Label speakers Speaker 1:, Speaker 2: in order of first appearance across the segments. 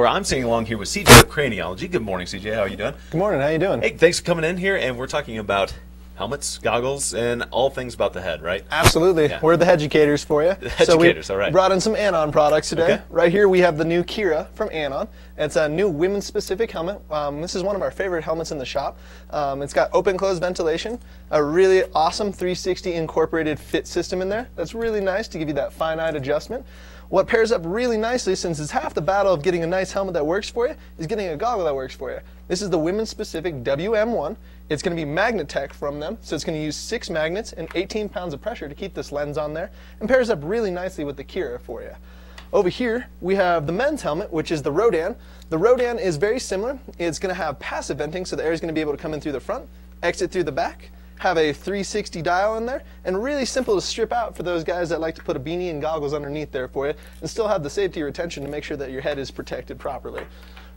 Speaker 1: I'm sitting along here with CJ of Craniology. Good morning, CJ. How are you doing?
Speaker 2: Good morning. How are you doing?
Speaker 1: Hey, thanks for coming in here, and we're talking about helmets, goggles, and all things about the head, right?
Speaker 2: Absolutely.
Speaker 1: Yeah.
Speaker 2: We're the educators for you.
Speaker 1: The
Speaker 2: so we
Speaker 1: educators, all right.
Speaker 2: brought in some Anon products today.
Speaker 1: Okay.
Speaker 2: Right here we have the new Kira from Anon. It's a new women's specific helmet. Um, this is one of our favorite helmets in the shop. Um, it's got open close ventilation, a really awesome 360 incorporated fit system in there. That's really nice to give you that fine-eyed adjustment. What pairs up really nicely, since it's half the battle of getting a nice helmet that works for you, is getting a goggle that works for you. This is the women's specific WM1. It's going to be Magna-Tech from them, so it's going to use six magnets and 18 pounds of pressure to keep this lens on there, and pairs up really nicely with the Kira for you. Over here, we have the men's helmet, which is the Rodan. The Rodan is very similar. It's going to have passive venting, so the air is going to be able to come in through the front, exit through the back, have a 360 dial in there, and really simple to strip out for those guys that like to put a beanie and goggles underneath there for you, and still have the safety retention to make sure that your head is protected properly.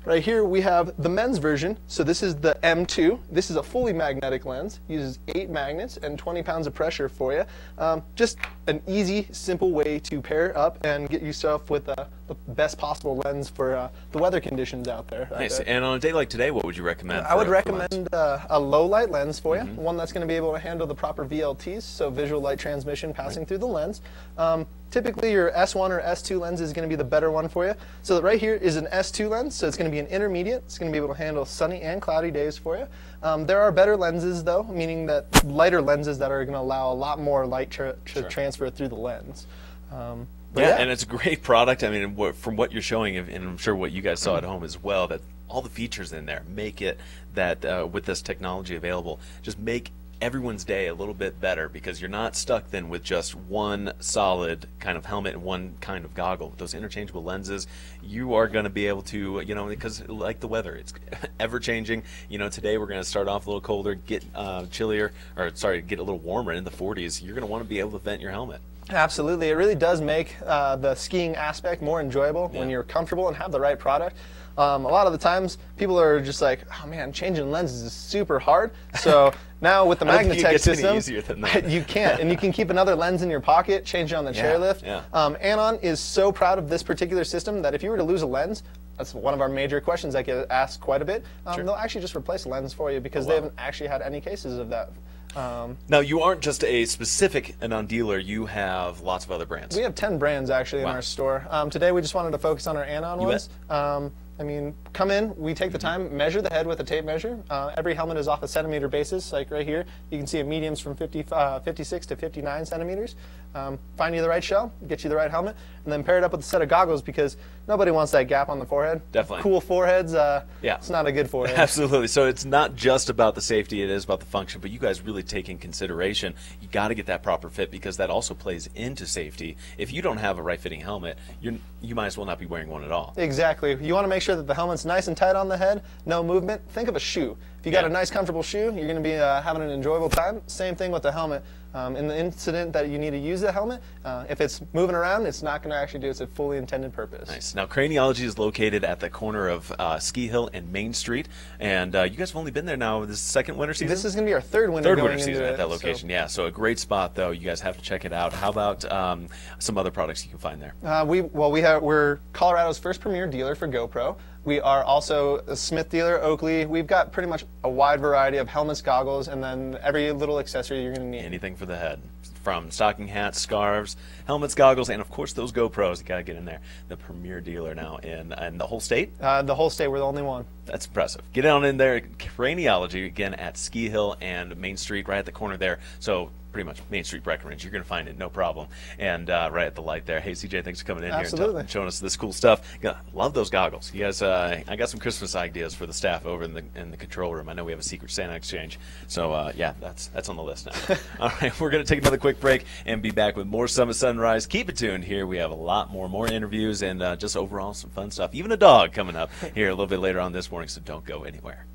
Speaker 2: Right here we have the men's version. So this is the M2. This is a fully magnetic lens. Uses eight magnets and 20 pounds of pressure for you. Um, just an easy, simple way to pair up and get yourself with uh, the best possible lens for uh, the weather conditions out there.
Speaker 1: Nice. And on a day like today, what would you recommend?
Speaker 2: I would
Speaker 1: for
Speaker 2: recommend uh, a low light lens for you,
Speaker 1: Mm-hmm.
Speaker 2: one that's going to be able to handle the proper VLTs, so visual light transmission passing through the lens. Um, typically, your S1 or S2 lens is going to be the better one for you. So right here is an S2 lens, so it's going to be an intermediate. It's going to be able to handle sunny and cloudy days for you. Um, there are better lenses though, meaning that lighter lenses that are going to allow a lot more light tra- to transfer through the lens. Um, but
Speaker 1: Yeah, and it's a great product. I mean, from what you're showing, and I'm sure what you guys saw at home as well, that all the features in there make it that uh, with this technology available, just make everyone's day a little bit better because you're not stuck then with just one solid kind of helmet and one kind of goggle. With those interchangeable lenses, you are going to be able to, you know, because like the weather, it's ever changing. You know, today we're going to start off a little colder, get uh, chillier, or sorry, get a little warmer in the 40s. You're going to want to be able to vent your helmet.
Speaker 2: Absolutely. It really does make uh, the skiing aspect more enjoyable when you're comfortable and have the right product. Um, a lot of the times, people are just like, oh man, changing lenses is super hard. So now with the
Speaker 1: I don't think it
Speaker 2: Magna-Tech
Speaker 1: gets any
Speaker 2: system,
Speaker 1: easier than that.
Speaker 2: you can't. And you can keep another lens in your pocket, change it on the
Speaker 1: Yeah,
Speaker 2: chairlift.
Speaker 1: yeah.
Speaker 2: Um, Anon is so proud of this particular system that if you were to lose a lens, that's one of our major questions I get asked quite a bit. Um, They'll actually just replace a lens for you because
Speaker 1: Oh,
Speaker 2: they haven't actually had any cases of that. Um,
Speaker 1: Now you aren't just a specific Anon dealer; you have lots of other brands.
Speaker 2: We have 10 brands actually in our store. Um, today we just wanted to focus on our Anon
Speaker 1: You
Speaker 2: ones. Um, I mean, come in, we take the time, measure the head with a tape measure. Uh, every helmet is off a centimeter basis, like right here. You can see a mediums from 50, uh, 56 to 59 centimeters. Um, find you the right shell, get you the right helmet, and then pair it up with a set of goggles because nobody wants that gap on the forehead.
Speaker 1: Definitely.
Speaker 2: Cool foreheads, uh,
Speaker 1: Yeah.
Speaker 2: it's not a good forehead.
Speaker 1: Absolutely. So it's not just about the safety; it is about the function. But you guys really take in consideration. You got to get that proper fit because that also plays into safety. If you don't have a right-fitting helmet, you you might as well not be wearing one at all.
Speaker 2: Exactly. You want to make sure that the helmet's nice and tight on the head, no movement. Think of a shoe. If you got
Speaker 1: Yeah.
Speaker 2: a nice, comfortable shoe, you're going to be uh, having an enjoyable time. Same thing with the helmet. Um, in the incident that you need to use the helmet, uh, if it's moving around, it's not going to actually do its fully intended purpose.
Speaker 1: Nice. Now, Craniology is located at the corner of uh, Ski Hill and Main Street, and uh, you guys have only been there now. This second winter season.
Speaker 2: This is going to be our third winter
Speaker 1: third winter season at that
Speaker 2: it, so-
Speaker 1: location. Yeah, so a great spot though. You guys have to check it out. How about um, some other products you can find there?
Speaker 2: Uh, we well we have we're Colorado's first premier dealer for GoPro. We are also a Smith dealer, Oakley. We've got pretty much a wide variety of helmets, goggles, and then every little accessory you're going to need.
Speaker 1: Anything for the head, from stocking hats, scarves, helmets, goggles, and of course those GoPros. You gotta get in there. The premier dealer now in in the whole state.
Speaker 2: Uh, the whole state, we're the only one.
Speaker 1: That's impressive. Get on in there. Craniology again at Ski Hill and Main Street, right at the corner there. So pretty much Main Street Breckenridge. You're going to find it, no problem. And uh, right at the light there. Hey, CJ, thanks for coming in here and,
Speaker 2: Absolutely.
Speaker 1: tell- and showing us this cool stuff. Yeah, love those goggles. You guys, uh, I got some Christmas ideas for the staff over in the in the control room. I know we have a Secret Santa exchange. So uh, yeah, that's that's on the list now. All right, we're going to take another quick break and be back with more Summit Sunrise. Keep it tuned here. We have a lot more, more interviews and uh, just overall some fun stuff. Even a dog coming up here a little bit later on this morning. So don't go anywhere.